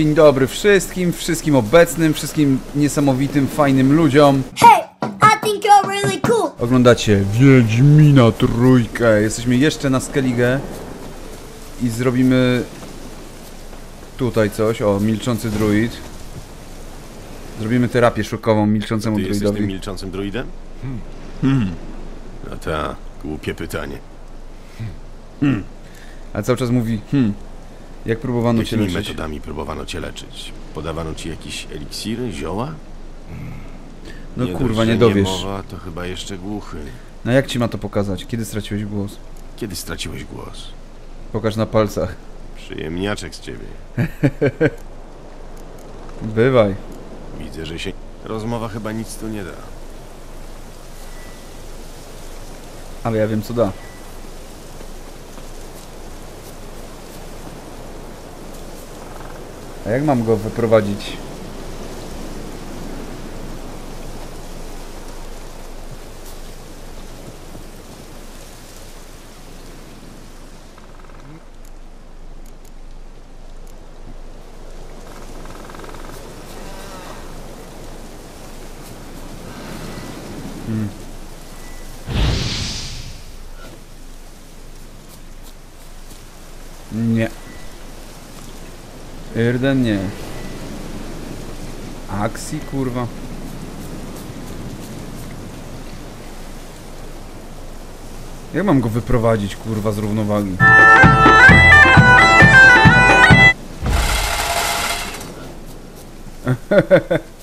Dzień dobry wszystkim, wszystkim obecnym, wszystkim niesamowitym, fajnym ludziom. Hey, I think you're really cool. Oglądacie Wiedźmina Trójkę. Jesteśmy jeszcze na Skellige i zrobimy tutaj coś. O, milczący druid. Zrobimy terapię szokową milczącemu Ty jesteś tym druidowi. milczącym druidem? Hmm. No ta, głupie pytanie. A cały czas mówi, hmm, jak próbowano cię leczyć. metodami próbowano cię leczyć? Podawano ci jakieś eliksiry, zioła? No Nie kurwa, nie dowiesz. mowa, to chyba jeszcze głuchy. No jak ci ma to pokazać? Kiedy straciłeś głos? Kiedy straciłeś głos? Pokaż na palcach. Przyjemniaczek z ciebie. Bywaj. Widzę, że się... Rozmowa chyba nic tu nie da. Ale ja wiem co da. A jak mam go wyprowadzić? Nie. Irden nie. Aksi kurwa. Jak mam go wyprowadzić kurwa z równowagi?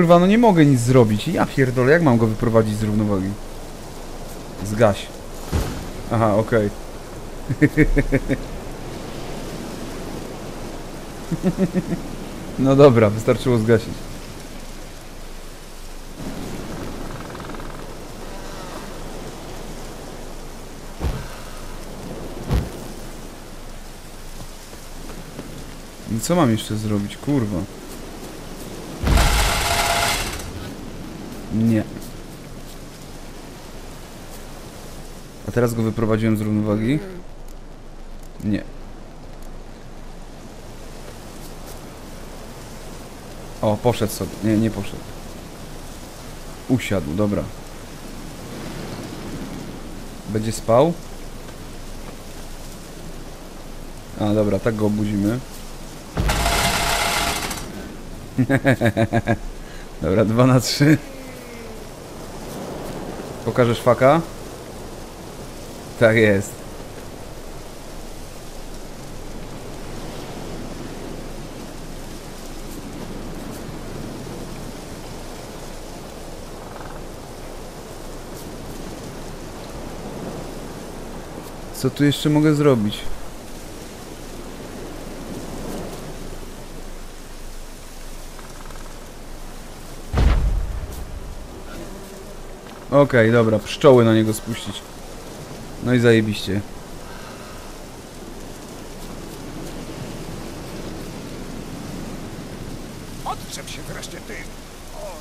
Kurwa, no nie mogę nic zrobić. Ja pierdolę, jak mam go wyprowadzić z równowagi? Zgaś. Aha, okej. no dobra, wystarczyło zgasić. I co mam jeszcze zrobić? Kurwa. Nie. A teraz go wyprowadziłem z równowagi? Nie. O, poszedł sobie. Nie, nie poszedł. Usiadł, dobra. Będzie spał? A, dobra, tak go obudzimy. Dobra, 2 na 3. Pokażesz faka? Tak jest. Co tu jeszcze mogę zrobić? Okej, dobra, pszczoły na niego spuścić. No i zajebiście. Odczep się wreszcie ty! O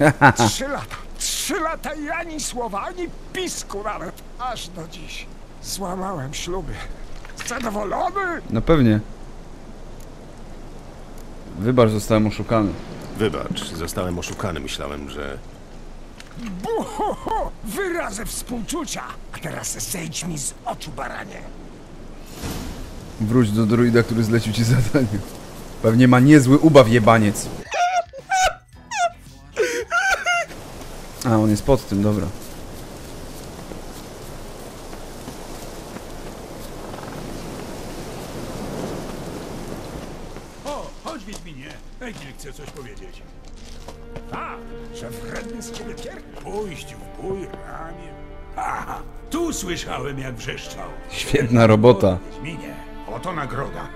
nie! Trzy lata! Trzy lata i ani słowa, ani pisku nawet! Aż do dziś. Złamałem śluby. Zadowolony? No pewnie. Wybacz, zostałem oszukany. Wybacz, zostałem oszukany. Myślałem, że... Buhoho! Wyrazy współczucia! A teraz zejdź mi z oczu, baranie! Wróć do druida, który zlecił ci zadanie. Pewnie ma niezły ubaw jebaniec. A, on jest pod tym, dobra. Tu słyszałem jak wrzeszczał. Świetna robota. Wiedźminie, oto nagroda.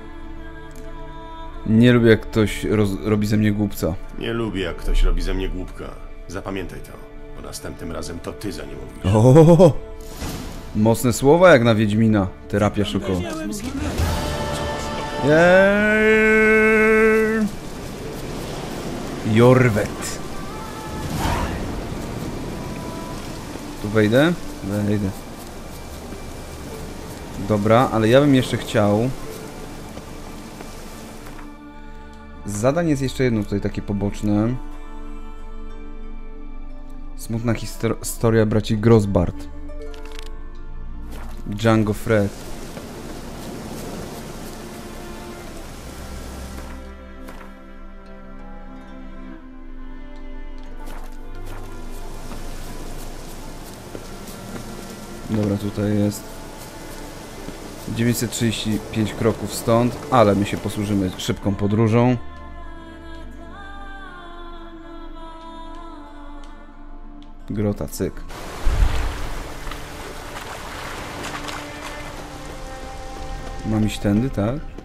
Nie lubię jak ktoś roz- robi ze mnie głupca. Nie lubię, jak ktoś robi ze mnie głupka. Zapamiętaj to, bo następnym razem to ty za nie mówisz. O! Mocne słowa jak na Wiedźmina. Terapia szokowa. Jej! Jorwet. Tu wejdę? Wejdę. Dobra, ale ja bym jeszcze chciał... Zadań jest jeszcze jedno tutaj takie poboczne. Smutna histor- historia braci Grossbart. Django Fred. Dobra, tutaj jest 935 kroków stąd, ale my się posłużymy szybką podróżą. Grota, cyk. Mam iść tędy, tak?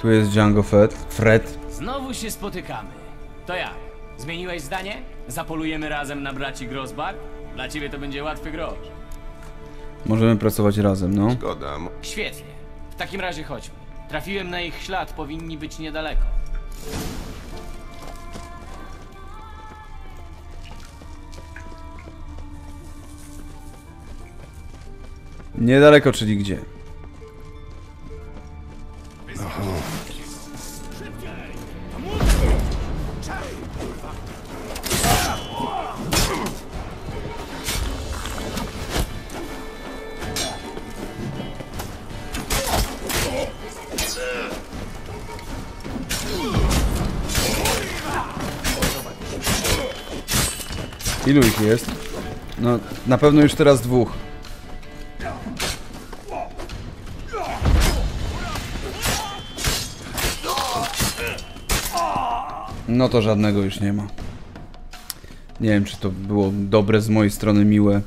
Tu jest Django Fred. Fred. Znowu się spotykamy. To jak? Zmieniłeś zdanie? Zapolujemy razem na braci Grossbar? Dla ciebie to będzie łatwy grosz. Możemy pracować razem, no. Zgoda. Świetnie. W takim razie chodźmy. Trafiłem na ich ślad, powinni być niedaleko. Niedaleko, czyli gdzie? Na pewno już teraz dwóch. No to żadnego już nie ma. Nie wiem, czy to było dobre z mojej strony, miłe.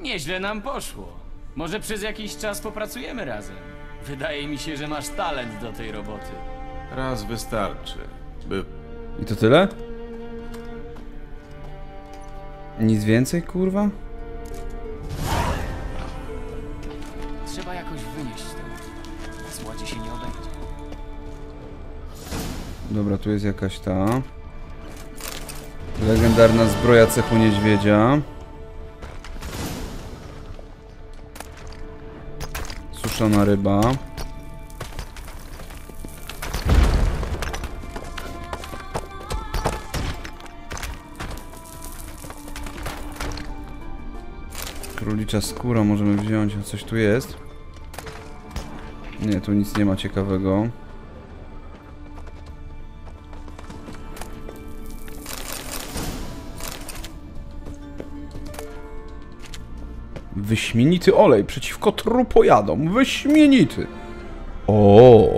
Nieźle nam poszło. Może przez jakiś czas popracujemy razem. Wydaje mi się, że masz talent do tej roboty. Raz wystarczy. By... I to tyle? Nic więcej, kurwa? Trzeba jakoś wynieść to. Na słodzie się nie obejdzie. Dobra, tu jest jakaś ta. Legendarna zbroja cechu niedźwiedzia. Suszona ryba. Królicza skóra możemy wziąć, a coś tu jest? Nie, tu nic nie ma ciekawego. Wyśmienity olej przeciwko trupojadom. Wyśmienity. O.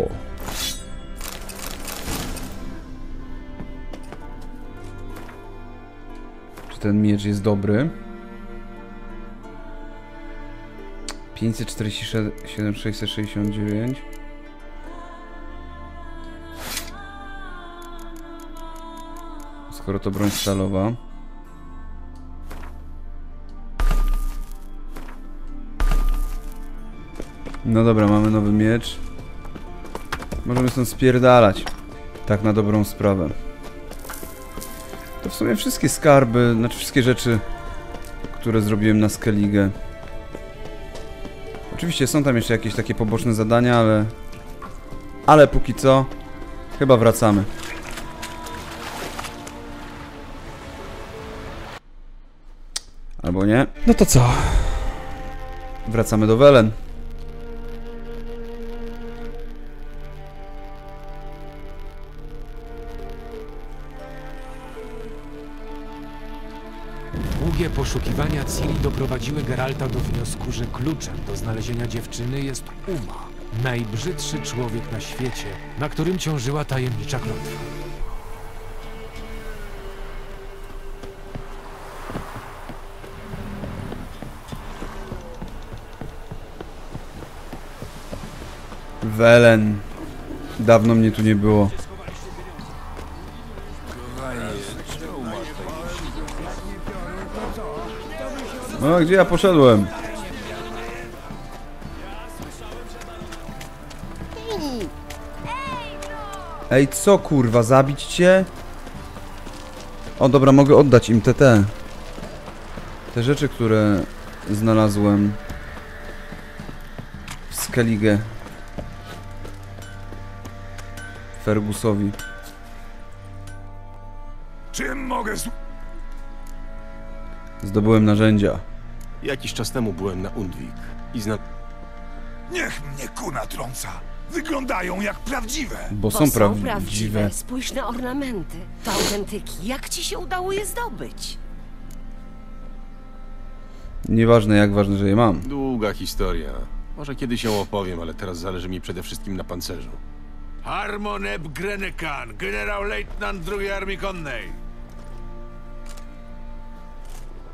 Czy ten miecz jest dobry? 547, 669. Skoro to broń stalowa. No dobra, mamy nowy miecz. Możemy stąd spierdalać. Tak na dobrą sprawę. To w sumie wszystkie skarby, znaczy wszystkie rzeczy, które zrobiłem na Skellige. Oczywiście są tam jeszcze jakieś takie poboczne zadania, ale... Ale póki co, chyba wracamy. Albo nie. No to co? Wracamy do Welen. Długie poszukiwania Ciri doprowadziły Geralta do wniosku, że kluczem do znalezienia dziewczyny jest Uma, najbrzydszy człowiek na świecie, na którym ciążyła tajemnicza klątwa. Welen. Dawno mnie tu nie było. No, gdzie ja poszedłem? Ej, co kurwa, zabić cię? O, dobra, mogę oddać im te te. Te rzeczy, które znalazłem. W Skellige. Fergusowi. Czym mogę... Zdobyłem narzędzia. Jakiś czas temu byłem na Undwik i zna... Niech mnie kuna trąca. Wyglądają jak prawdziwe. Bo, Bo są prawdziwe. Spójrz na ornamenty. To autentyki. Jak ci się udało je zdobyć? Nieważne jak ważne, że je mam. Długa historia. Może kiedyś ją opowiem, ale teraz zależy mi przede wszystkim na pancerzu. Harmon Eb Grenekan, generał-lejtnant II Armii Konnej.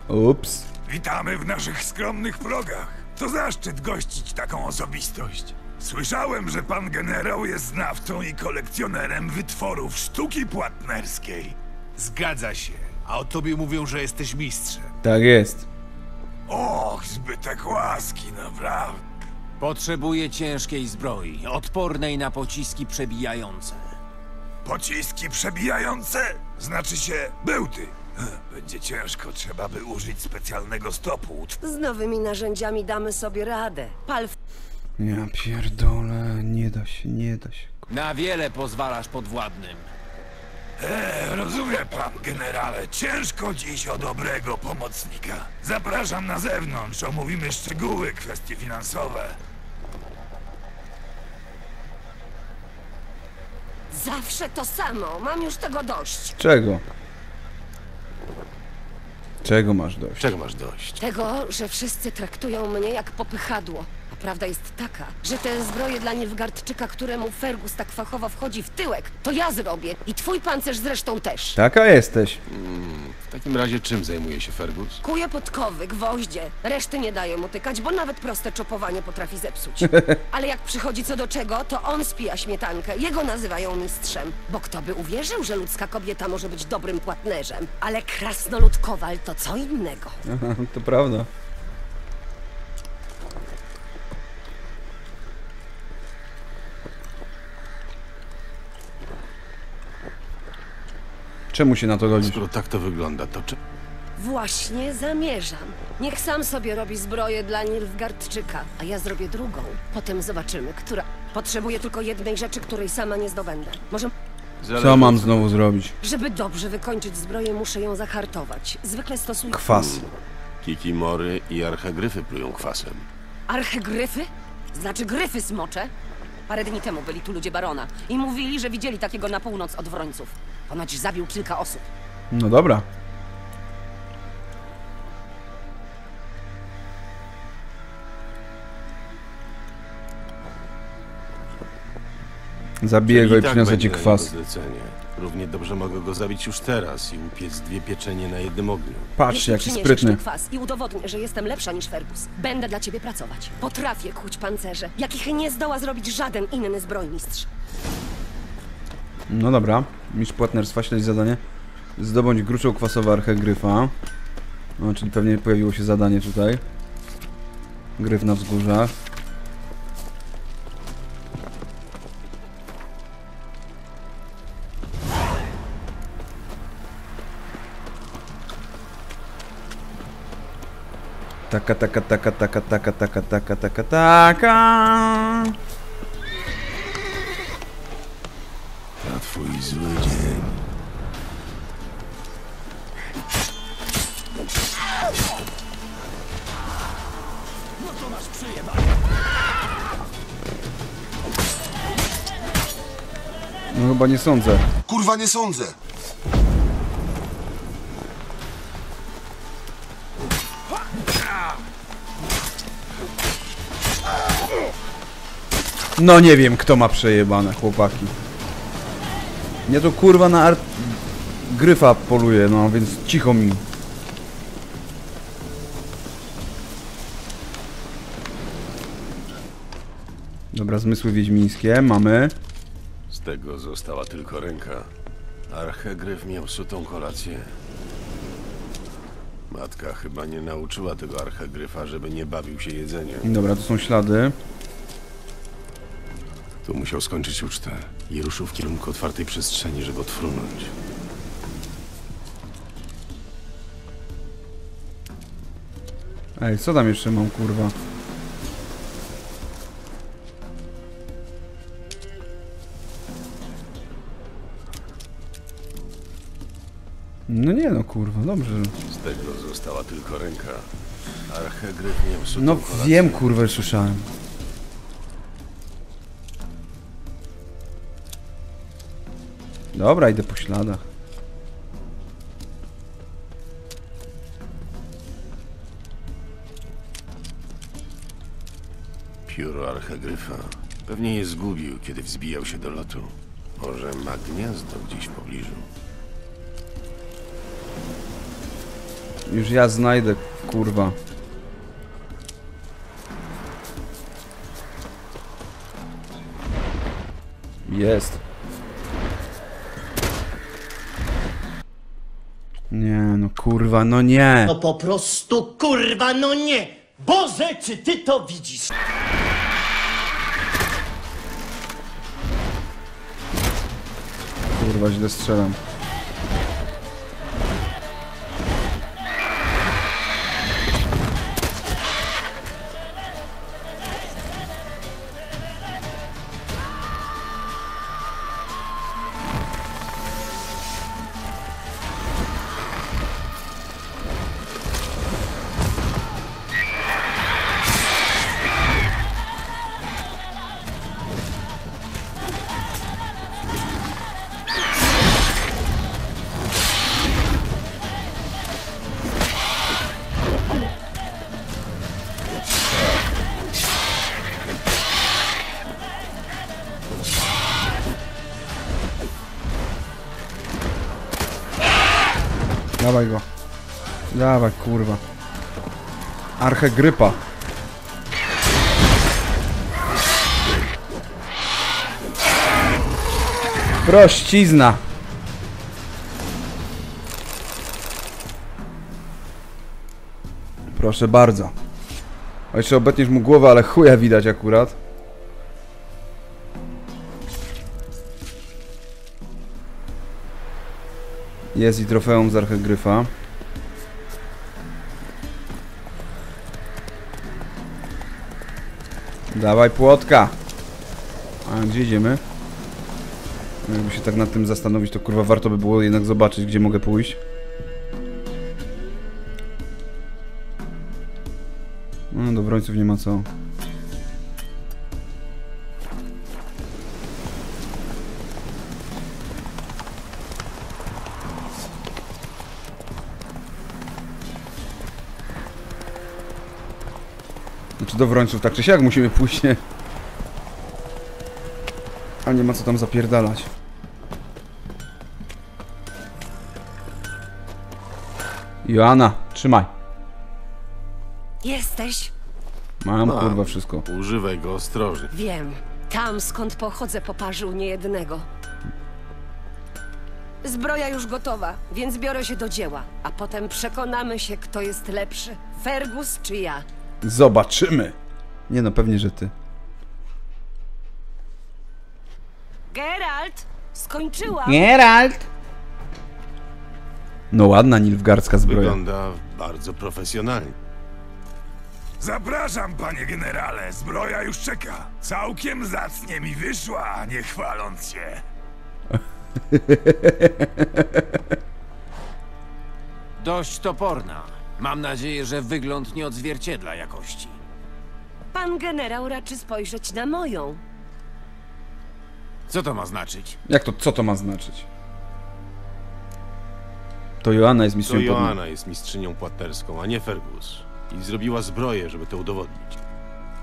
Ups. Witamy w naszych skromnych progach. To zaszczyt gościć taką osobistość. Słyszałem, że pan generał jest znawcą i kolekcjonerem wytworów sztuki płatnerskiej. Zgadza się. A o tobie mówią, że jesteś mistrzem. Tak jest. Och, zbytek łaski, naprawdę. Potrzebuję ciężkiej zbroi, odpornej na pociski przebijające. Pociski przebijające? Znaczy się bełty. Będzie ciężko, trzeba by użyć specjalnego stopu. Z nowymi narzędziami damy sobie radę. Pal w Ja pierdolę, nie da się, nie da się. Na wiele pozwalasz podwładnym. E, rozumie pan, generale, ciężko dziś o dobrego pomocnika. Zapraszam na zewnątrz, omówimy szczegóły, kwestie finansowe. Zawsze to samo. Mam już tego dość. Czego? Czego masz dość? Czego masz dość? Tego, że wszyscy traktują mnie jak popychadło. A prawda jest taka, że te zbroje dla Nilfgaardczyka, któremu Fergus tak fachowo wchodzi w tyłek, to ja zrobię. I twój pancerz zresztą też. Taka jesteś. W takim razie czym zajmuje się Fergus? Kuję podkowy, gwoździe. Reszty nie daję mu tykać, bo nawet proste czopowanie potrafi zepsuć. Ale jak przychodzi co do czego, to on spija śmietankę. Jego nazywają mistrzem. Bo kto by uwierzył, że ludzka kobieta może być dobrym płatnerzem? Ale krasnolud kowal to co innego. Aha, to prawda. Czemu się na to godzisz? Skoro tak to wygląda, to czy... Właśnie zamierzam. Niech sam sobie robi zbroję dla Nilfgaardczyka, a ja zrobię drugą. Potem zobaczymy, która... Potrzebuję tylko jednej rzeczy, której sama nie zdobędę. Może... Zależy Co mam znowu zrobić? Żeby dobrze wykończyć zbroję, muszę ją zahartować. Zwykle stosuję... Kwas. Kikimory i archegryfy plują kwasem. Archegryfy? Znaczy gryfy smocze? Parę dni temu byli tu ludzie barona i mówili, że widzieli takiego na północ od Wrońców. Ponoć zabił kilka osób. No dobra. Zabiję go i tak przyniosę będzie ci na kwas. jego zlecenie. Równie dobrze mogę go zabić już teraz i upiec dwie pieczenie na jednym ogniu. Patrz, Jeśli jaki przyniesiesz sprytny. ten kwas i udowodnię, że jestem lepsza niż Fergus, będę dla ciebie pracować. Potrafię kuć pancerze, jakich nie zdoła zrobić żaden inny zbrojmistrz. No dobra. Mistrz płatnerstwa, śledź zadanie. Zdobądź gruczoł kwasowe archegryfa. No, czyli pewnie pojawiło się zadanie tutaj. Gryf na wzgórzach. Taka, taka, taka, taka, taka, taka, taka, taka, taka. Twój zły dzień. No chyba nie sądzę. Kurwa nie sądzę. No nie wiem, kto ma przejebane, chłopaki. Nie to kurwa na art... Gryfa poluje, no więc cicho mi. Dobra, zmysły wiedźmińskie mamy. Z tego została tylko ręka. Archegryf miał sutą kolację. Matka chyba nie nauczyła tego archegryfa, żeby nie bawił się jedzeniem. Dobra, to są ślady. Tu musiał skończyć ucztę i ruszył w kierunku otwartej przestrzeni, żeby odfrunąć. Ej, co tam jeszcze mam, kurwa? No nie no, kurwa, dobrze. Z tego została tylko ręka. Archegryf nie No kolację. wiem, kurwa, słyszałem. Dobra, idę po śladach. Pióro archegryfa. Pewnie je zgubił, kiedy wzbijał się do lotu. Może ma gniazdo gdzieś w pobliżu. Już ja znajdę, kurwa. Jest. Kurwa, no nie. No po prostu kurwa, no nie! Boże, czy ty to widzisz? Kurwa, źle strzelam. Dawaj go. Dawaj, kurwa. Archegrypa. Prościzna. Proszę bardzo. O, jeszcze obetniesz mu głowę, ale chuja widać akurat. Jest i trofeum z Archegryfa. Dawaj płotka. A gdzie idziemy? Jakby się tak nad tym zastanowić, to kurwa warto by było jednak zobaczyć, gdzie mogę pójść. No, do brońców nie ma co. Znaczy do wrońców tak czy siak musimy pójść, nie? A nie ma co tam zapierdalać. Joanna, trzymaj. Jesteś? Mam Mam. kurwa wszystko. Używaj go ostrożnie. Wiem. Tam, skąd pochodzę, poparzył niejednego. Zbroja już gotowa, więc biorę się do dzieła, a potem przekonamy się, kto jest lepszy. Fergus czy ja? Zobaczymy. Nie no, pewnie, że ty. Geralt! Skończyłam! Geralt! No ładna nilfgardzka zbroja. Wygląda bardzo profesjonalnie. Zapraszam, panie generale, zbroja już czeka. Całkiem zacnie mi wyszła, nie chwaląc się. Dość toporna. Mam nadzieję, że wygląd nie odzwierciedla jakości. Pan generał raczy spojrzeć na moją. Co to ma znaczyć? Jak to, co to ma znaczyć? To Joanna jest To mistrzem podmiotu. Joanna jest mistrzynią płatnerską, a nie Fergus. I zrobiła zbroję, żeby to udowodnić.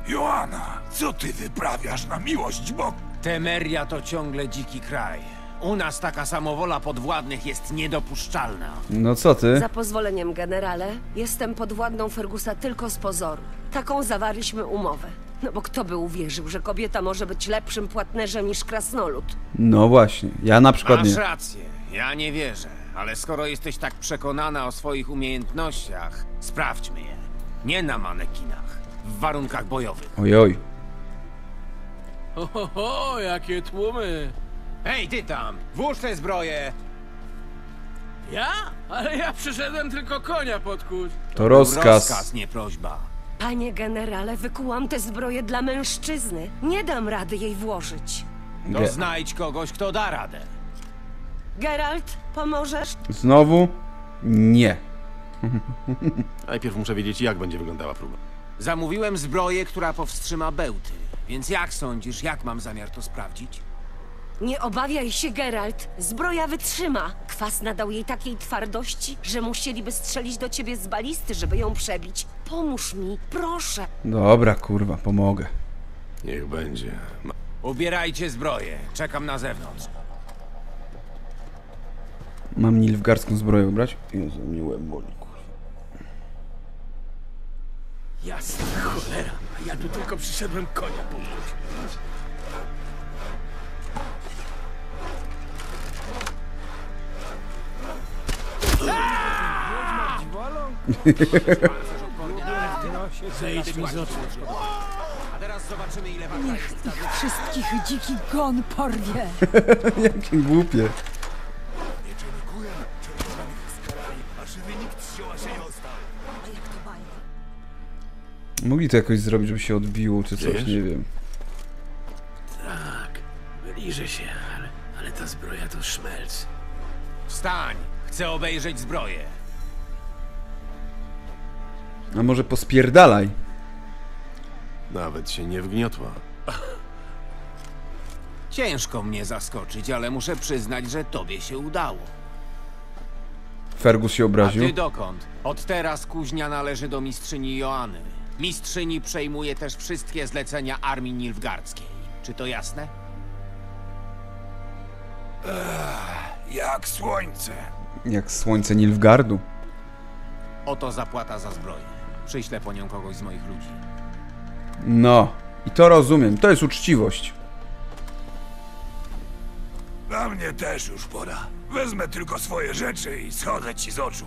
Joanna, co ty wyprawiasz na miłość Bog? Temeria to ciągle dziki kraj. U nas taka samowola podwładnych jest niedopuszczalna. No co ty? Za pozwoleniem, generale, jestem podwładną Fergusa tylko z pozoru. Taką zawarliśmy umowę. No bo kto by uwierzył, że kobieta może być lepszym płatnerzem niż krasnolud? No właśnie, ja na przykład Masz nie. rację, ja nie wierzę. Ale skoro jesteś tak przekonana o swoich umiejętnościach, sprawdźmy je. Nie na manekinach, w warunkach bojowych. Ojoj. Oho, jakie tłumy! Hej, ty tam! Włóż tę zbroję! Ja? Ale ja przyszedłem tylko konia podkuć. To rozkaz. Rozkaz, nie prośba. Panie generale, wykułam tę zbroję dla mężczyzny. Nie dam rady jej włożyć. To Ge- znajdź kogoś, kto da radę. Geralt, pomożesz? Znowu? Nie. Najpierw muszę wiedzieć, jak będzie wyglądała próba. Zamówiłem zbroję, która powstrzyma bełty. Więc jak sądzisz, jak mam zamiar to sprawdzić? Nie obawiaj się, Geralt. Zbroja wytrzyma. Kwas nadał jej takiej twardości, że musieliby strzelić do ciebie z balisty, żeby ją przebić. Pomóż mi, proszę. Dobra, kurwa, pomogę. Niech będzie. Ma- Ubierajcie zbroję. Czekam na zewnątrz. Mam nilfgarską zbroję ubrać? Jezu, mnie łeb boli, kurwa. Jasna cholera, a ja tu tylko przyszedłem konia podkuć. Ile wam Wszystkich dziki gon porwie. Jakie głupie. Mogli to jakoś zrobić, żeby się odbiło, czy coś, Wiesz? nie wiem. Tak, wyliżę się, ale, ale ta zbroja to szmelc. Wstań! Chcę obejrzeć zbroję. A może pospierdalaj? Nawet się nie wgniotła. Ciężko mnie zaskoczyć, ale muszę przyznać, że tobie się udało. Fergus się A obraził. ty dokąd? Od teraz kuźnia należy do mistrzyni Joanny. Mistrzyni przejmuje też wszystkie zlecenia armii nilfgardzkiej. Czy to jasne? Jak słońce. Jak słońce Nilfgardu. Oto zapłata za zbroję. Przyślę po nią kogoś z moich ludzi. No. I to rozumiem. To jest uczciwość. Dla mnie też już pora. Wezmę tylko swoje rzeczy i schodzę ci z oczu.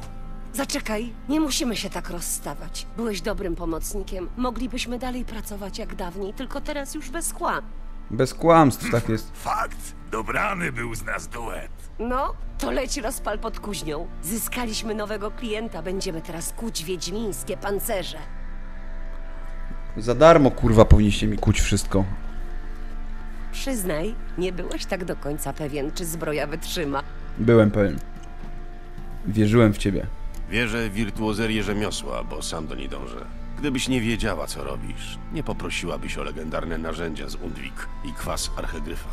Zaczekaj, nie musimy się tak rozstawać. Byłeś dobrym pomocnikiem. Moglibyśmy dalej pracować jak dawniej, tylko teraz już bez kłam. Bez kłamstw, tak jest. Fakt, dobrany był z nas duet. No, to leci rozpal pod kuźnią. Zyskaliśmy nowego klienta, będziemy teraz kuć wiedźmińskie pancerze. Za darmo, kurwa, powinniście mi kuć wszystko. Przyznaj, nie byłeś tak do końca pewien, czy zbroja wytrzyma. Byłem pewien. Wierzyłem w ciebie. Wierzę w wirtuozerię rzemiosła, bo sam do niej dążę. Gdybyś nie wiedziała, co robisz, nie poprosiłabyś o legendarne narzędzia z Undwik i kwas archegryfa.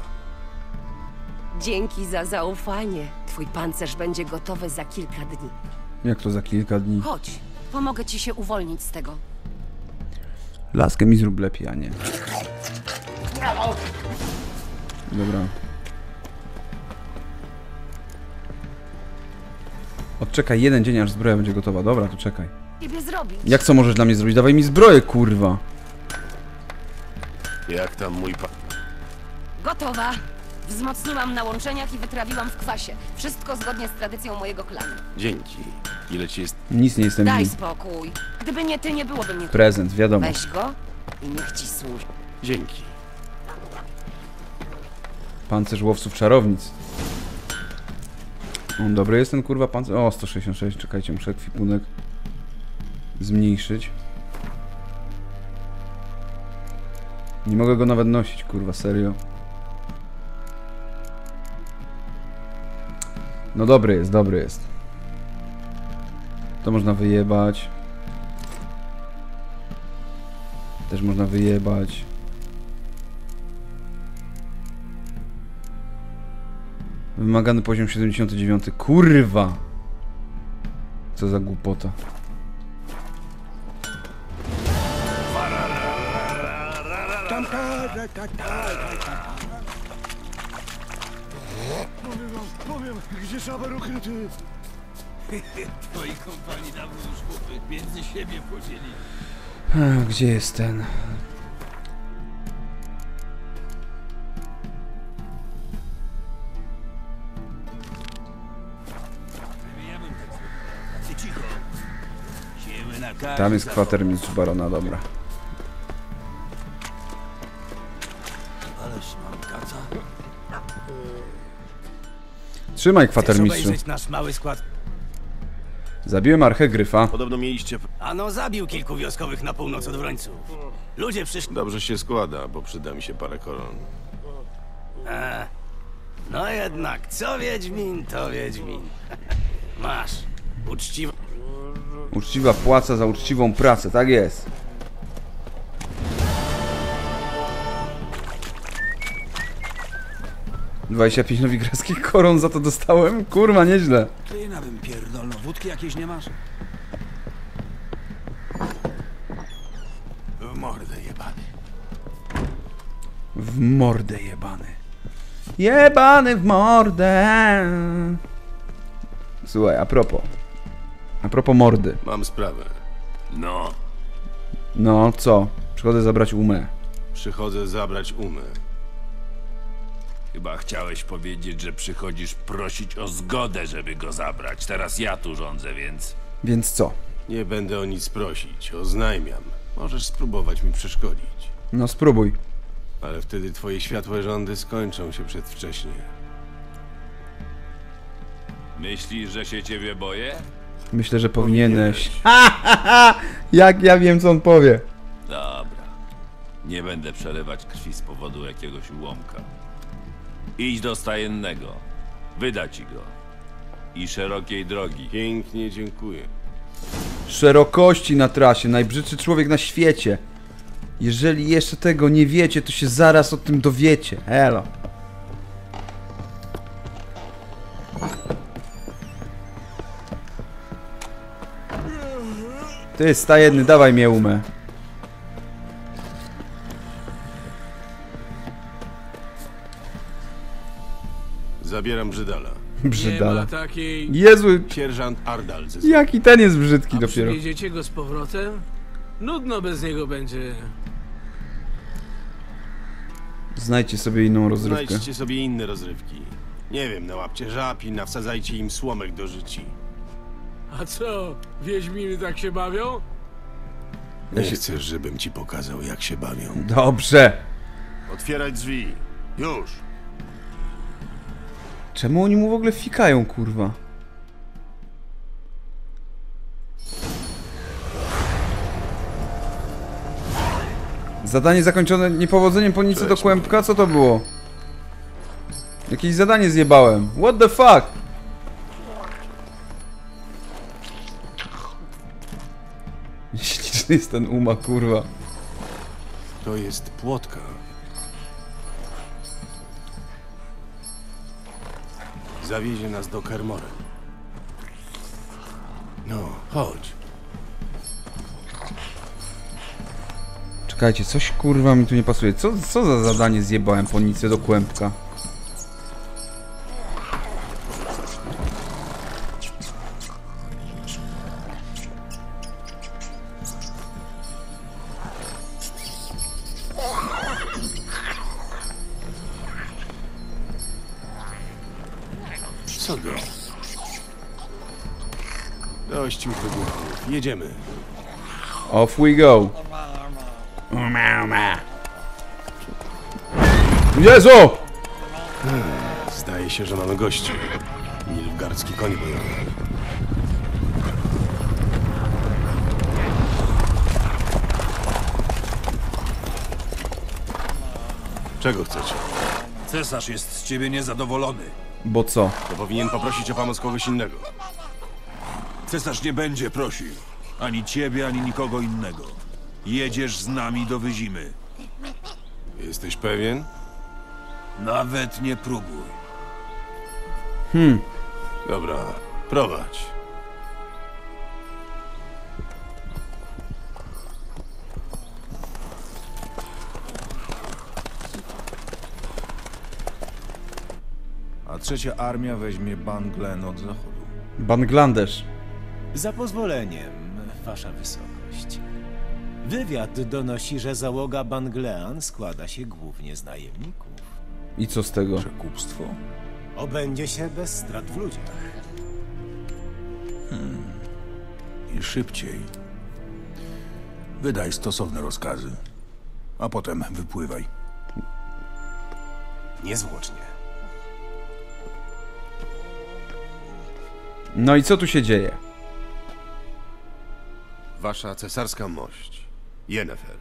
Dzięki za zaufanie. Twój pancerz będzie gotowy za kilka dni. Jak to za kilka dni? Chodź, pomogę ci się uwolnić z tego. Laskę mi zrób lepiej, a nie. Dobra. Odczekaj jeden dzień, aż zbroja będzie gotowa. Dobra, to czekaj. Ciebie zrobić. Jak co możesz dla mnie zrobić? Dawaj mi zbroję, kurwa. Jak tam mój pa... Gotowa. Wzmocniłam na łączeniach i wytrawiłam w kwasie. Wszystko zgodnie z tradycją mojego klanu. Dzięki. Ile ci jest... Nic nie jestem Daj winien. spokój. Gdyby nie ty, nie byłoby mnie. Prezent, wiadomo. Weź go i niech ci służy. Dzięki. Pancerz łowców czarownic. On dobry jest ten kurwa pancerz. O, 166, czekajcie, muszę ekwipunek zmniejszyć. Nie mogę go nawet nosić, kurwa, serio. No dobry jest, dobry jest. To można wyjebać. Też można wyjebać. Wymagany poziom 79. Kurwa! Co za głupota. Powiem wam, powiem, gdzie szaber ukryty. Twoi kompanii dawno już chłopy między siebie podzieli. Ech, Gdzie jest ten? Tam jest kwatermistrz barona, dobra. Trzymaj, kwatermistrzu. nasz mały skład? Zabiłem archegryfa. Podobno mieliście... Ano zabił kilku wioskowych na północ od Wrońców. Ludzie przyszli... Dobrze się składa, bo przyda mi się parę koron. E, no jednak, co Wiedźmin, to Wiedźmin. Masz. Uczciwa... Uczciwa płaca za uczciwą pracę, tak jest. Dwadzieścia pięć nowigradzkich koron za to dostałem? Kurwa, nieźle. Ty na bym pierdolno, wódki jakieś nie masz? W mordę jebany. W mordę jebany. Jebany w mordę. Słuchaj, a propos. A propos mordy. Mam sprawę. No. No, co? Przychodzę zabrać umę. Przychodzę zabrać umę. Chyba chciałeś powiedzieć, że przychodzisz prosić o zgodę, żeby go zabrać. Teraz ja tu rządzę, więc... Więc co? Nie będę o nic prosić, oznajmiam. Możesz spróbować mi przeszkodzić. No spróbuj. Ale wtedy twoje światłe rządy skończą się przedwcześnie. Myślisz, że się ciebie boję? Myślę, że powinieneś. Jak ja wiem, co on powie. Dobra. Nie będę przelewać krwi z powodu jakiegoś ułomka. Idź do stajennego. Wyda ci go. I szerokiej drogi. Pięknie dziękuję. Szerokości na trasie, najbrzydszy człowiek na świecie. Jeżeli jeszcze tego nie wiecie, to się zaraz o tym dowiecie. Elo. Ty, stajedny, dawaj mnie umę. Zabieram Brzydala. Brzydala. Nie ma takiej... Jezu, Sierżant Ardal ze jaki ten jest brzydki A dopiero. przywieziecie go z powrotem? Nudno bez niego będzie. Znajdźcie sobie inną rozrywkę. Znajdźcie sobie inne rozrywki. Nie wiem, nałapcie żab i nawsadzajcie im słomek do życi. A co? Wiedźminy tak się bawią? Nie chcesz, żebym ci pokazał, jak się bawią. Dobrze. Otwierać drzwi. Już. Czemu oni mu w ogóle fikają, kurwa? Zadanie zakończone niepowodzeniem po nic do kłębka? Co to było? Jakieś zadanie zjebałem. What the fuck? Śliczny jest ten Uma, kurwa. To jest płotka. Zawiezie nas do Kermoren. No, chodź. Czekajcie, coś kurwa mi tu nie pasuje. Co, co za zadanie zjebałem po nic do kłębka? Off we go. Jezu! Zdaje się, że mamy gości. Nilfgardzki koń bojowy. Czego chcecie? Cesarz jest z ciebie niezadowolony. Bo co? To powinien poprosić o pomoc kogoś innego. Cesarz nie będzie prosił. Ani ciebie, ani nikogo innego. Jedziesz z nami do Wyzimy. Jesteś pewien? Nawet nie próbuj. Hmm. Dobra, prowadź. A trzecia armia weźmie Banglen od zachodu. Bangladesz. Za pozwoleniem, Wasza Wysokość. Wywiad donosi, że załoga Banglean składa się głównie z najemników. I co z tego? Przekupstwo? Obędzie się bez strat w ludziach. Hmm. I szybciej. Wydaj stosowne rozkazy. A potem wypływaj. Niezwłocznie. No i co tu się dzieje? Wasza cesarska mość. Yennefer.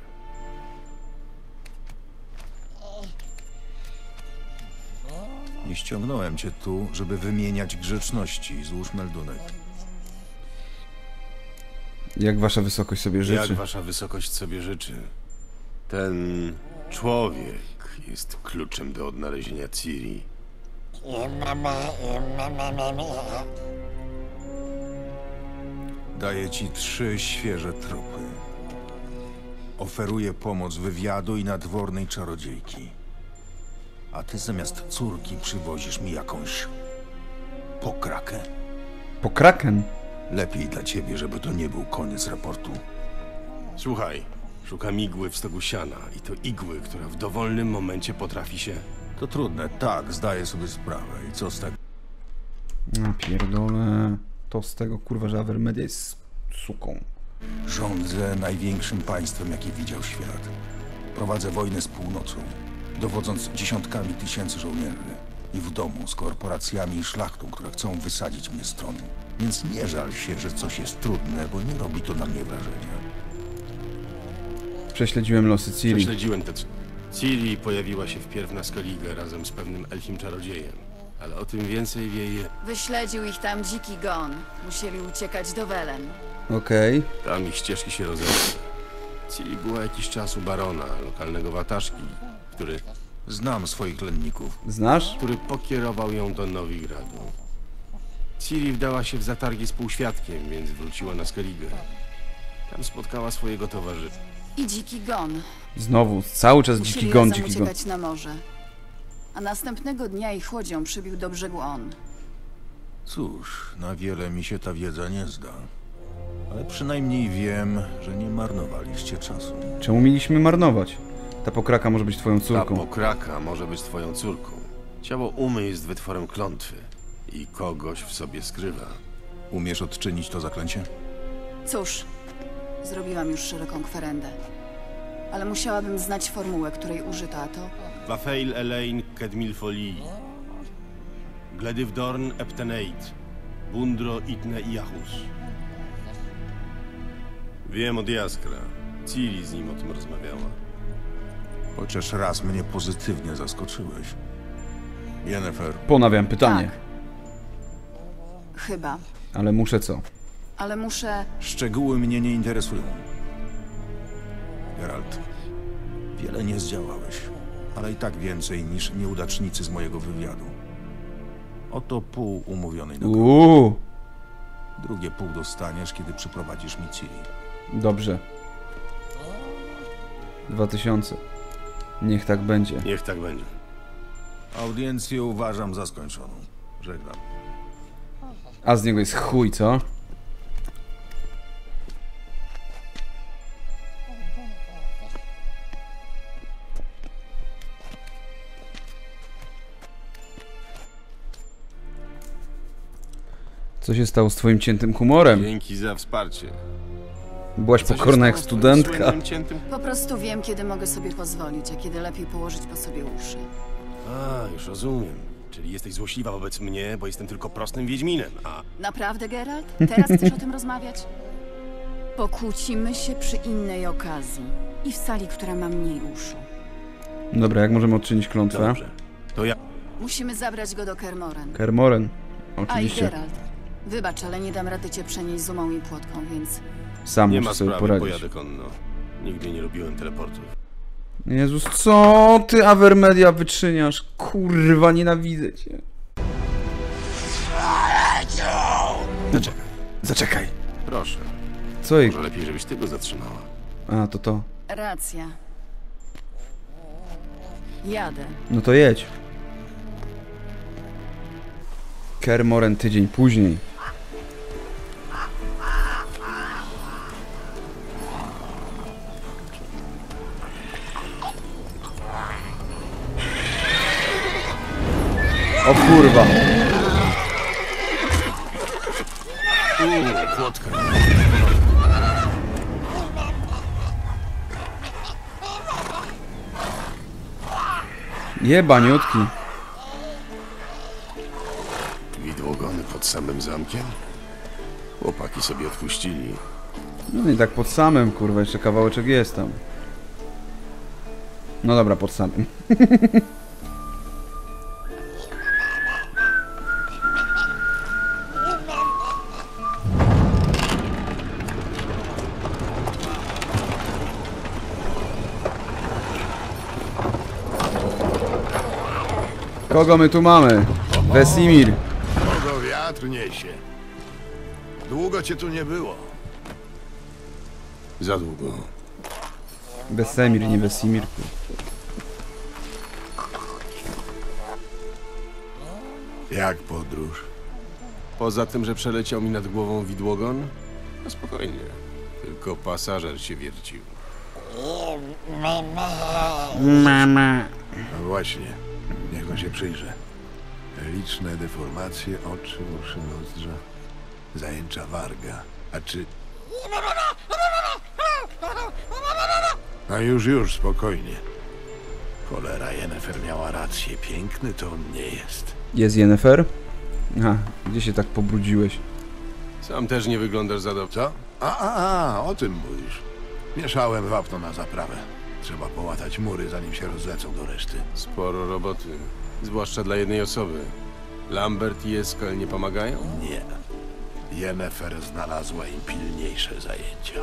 Nie ściągnąłem cię tu, żeby wymieniać grzeczności. Złóż meldunek. Jak wasza wysokość sobie życzy? Jak wasza wysokość sobie życzy? Ten człowiek jest kluczem do odnalezienia Ciri. Daję ci trzy świeże tropy. Oferuję pomoc wywiadu i nadwornej czarodziejki. A ty zamiast córki przywozisz mi jakąś pokrakę. Po kraken? Lepiej dla ciebie, żeby to nie był koniec raportu. Słuchaj, szukam igły w stogu siana i to igły, która w dowolnym momencie potrafi się... To trudne, tak, zdaję sobie sprawę. I co z tego? No pierdolę. To z tego kurwa, że Avermedia jest suką. Rządzę największym państwem, jakie widział świat. Prowadzę wojnę z północą, dowodząc dziesiątkami tysięcy żołnierzy. I w domu z korporacjami i szlachtą, które chcą wysadzić mnie z tronu. Więc nie żal się, że coś jest trudne, bo nie robi to na mnie wrażenia. Prześledziłem losy Ciri. Prześledziłem te... Ciri pojawiła się wpierw na Skellige razem z pewnym elfim czarodziejem. Ale o tym więcej wie je... Wyśledził ich tam dziki gon. Musieli uciekać do Welen. Okej. Tam ich ścieżki się rozeszły. Ciri była jakiś czas u barona, lokalnego wataszki, który... Znam swoich lenników. Znasz? Który pokierował ją do Nowigradu. Ciri wdała się w zatargi z półświadkiem, więc wróciła na Skellige. Tam spotkała swojego towarzysza. I dziki gon. Znowu, cały czas Musieli dziki gon, razem dziki gon. uciekać na morze. A następnego dnia ich łodzią przybił do brzegu on. Cóż, na wiele mi się ta wiedza nie zda. Ale przynajmniej wiem, że nie marnowaliście czasu. Czemu mieliśmy marnować? Ta pokraka może być twoją Ta córką. pokraka może być twoją córką. Ciało umy jest wytworem klątwy i kogoś w sobie skrywa. Umiesz odczynić to zaklęcie? Cóż, zrobiłam już szeroką kwerendę. Ale musiałabym znać formułę, której użyto, a to... Wafeil Elaine Kedmil Folii. Gledivdorn Epteneit. Bundro Itne Iachus. Wiem od Jaskra. Ciri z nim o tym rozmawiała. Chociaż raz mnie pozytywnie zaskoczyłeś. Yennefer, Ponawiam pytanie. Tak. Chyba. Ale muszę co? Ale muszę... szczegóły mnie nie interesują. Geralt, wiele nie zdziałałeś, ale i tak więcej niż nieudacznicy z mojego wywiadu. Oto pół umówionej nagrody. Uuu, Drugie pół dostaniesz, kiedy przyprowadzisz mi Ciri. dobrze. 2000. Niech tak będzie. Niech tak będzie. Audiencję uważam za skończoną. Żegnam. A z niego jest chuj, co? Co się stało z twoim ciętym humorem? Dzięki za wsparcie. Byłaś Co pokorna jak studentka. Po prostu wiem, kiedy mogę sobie pozwolić, a kiedy lepiej położyć po sobie uszy. A, już rozumiem. Czyli jesteś złośliwa wobec mnie, bo jestem tylko prostym wiedźminem, a... Naprawdę, Geralt? Teraz chcesz o tym rozmawiać? Pokłócimy się przy innej okazji. I w sali, która ma mniej uszu. Dobra, jak możemy odczynić klątwę? Dobrze. To ja... Musimy zabrać go do Kermoren. Kermoren. A i Oczywiście. Geralt. Wybacz, ale nie dam rady cię przenieść z umą i płotką, więc... Sam Nie muszę ma sobie sprawy, poradzić. pojadę konno. Nigdy nie robiłem teleportów. Jezus, co ty Avermedia wyczyniasz? Kurwa, nienawidzę cię. Zaczekaj. Zaczekaj. Proszę. Co jej? Może lepiej, żebyś ty go zatrzymała. A, to to. Racja. Jadę. No to jedź. Kermoren tydzień później. O kurwa. Uuu, płotka. Jebaniutki. Widłogony. Pod samym zamkiem? Chłopaki sobie odpuścili. No i tak pod samym, kurwa, jeszcze kawałeczek jest tam. No dobra, pod samym. Kogo my tu mamy? Wesimir. Kogo wiatr niesie? Długo cię tu nie było. Za długo. Wesemir, nie Wesimir. Jak podróż? Poza tym, że przeleciał mi nad głową widłogon? No spokojnie. Tylko pasażer się wiercił. Mama. No właśnie, się przyjrzy. Liczne deformacje, oczy, uszy, nozdrza, zajęcza warga. A czy... No już, już, spokojnie. Cholera, Jennefer miała rację. Piękny to on nie jest. Jest Yennefer? Aha, gdzie się tak pobrudziłeś? Sam też nie wyglądasz za dobrze. Co? A, a, a, o tym mówisz. Mieszałem wapno na zaprawę. Trzeba połatać mury, zanim się rozlecą do reszty. Sporo roboty. Zwłaszcza dla jednej osoby. Lambert i Eskal nie pomagają? Nie. Jennefer znalazła im pilniejsze zajęcia.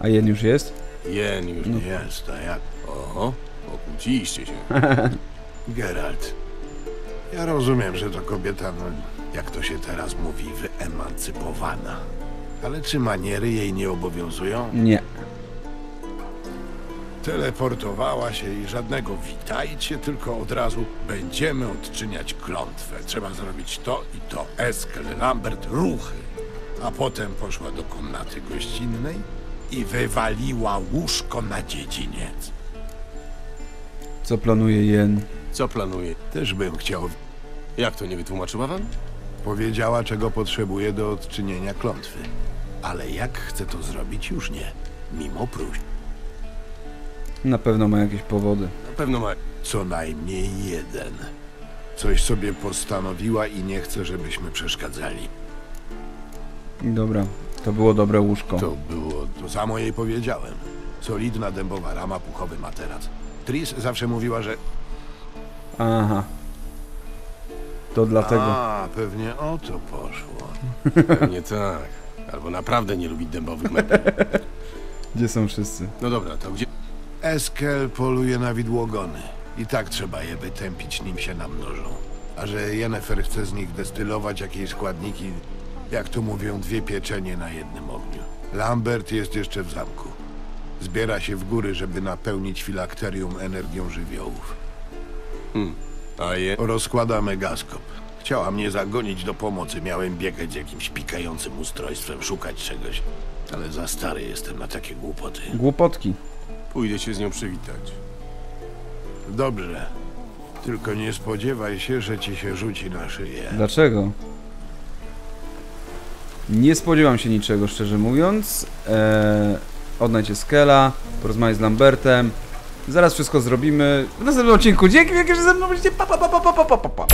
A Jen już jest? Jen już nie jest, a jak? Oho, pokłóciliście się. Geralt, ja rozumiem, że to kobieta, no, jak to się teraz mówi, wyemancypowana. Ale czy maniery jej nie obowiązują? Nie. Teleportowała się i żadnego witajcie, tylko od razu będziemy odczyniać klątwę. Trzeba zrobić to i to. Eskel, Lambert, ruchy. A potem poszła do komnaty gościnnej i wywaliła łóżko na dziedziniec. Co planuje Jen? Co planuje? Też bym chciał. Jak to nie wytłumaczyła wam? Powiedziała, czego potrzebuje do odczynienia klątwy. Ale jak chce to zrobić, już nie. Mimo próśb. Na pewno ma jakieś powody. Na pewno ma. Co najmniej jeden. Coś sobie postanowiła i nie chce, żebyśmy przeszkadzali. Dobra, to było dobre łóżko. To było... To samo jej powiedziałem. Solidna dębowa rama, puchowy materac. Tris zawsze mówiła, że... Aha. To dlatego. A, pewnie o to poszło. Nie tak. Albo naprawdę nie lubi dębowych mebli. Gdzie są wszyscy? No dobra, to gdzie... Eskel poluje na widłogony. I tak trzeba je wytępić, nim się namnożą. A że Jennefer chce z nich destylować jakieś składniki, jak to mówią, dwie pieczenie na jednym ogniu. Lambert jest jeszcze w zamku. Zbiera się w góry, żeby napełnić filakterium energią żywiołów. Hmm. A je... Rozkłada megaskop. Chciała mnie zagonić do pomocy. Miałem biegać z jakimś pikającym ustrojstwem, szukać czegoś. Ale za stary jestem na takie głupoty. Głupotki. Pójdę się z nią przywitać. Dobrze. Tylko nie spodziewaj się, że ci się rzuci na szyję. Dlaczego? Nie spodziewam się niczego, szczerze mówiąc. Eee, odnajdźcie Skela, porozmawiaj z Lambertem. Zaraz wszystko zrobimy w następnym odcinku. Dzięki wielkie, że ze mną będziecie. Pa, pa, pa, pa, pa, pa, pa.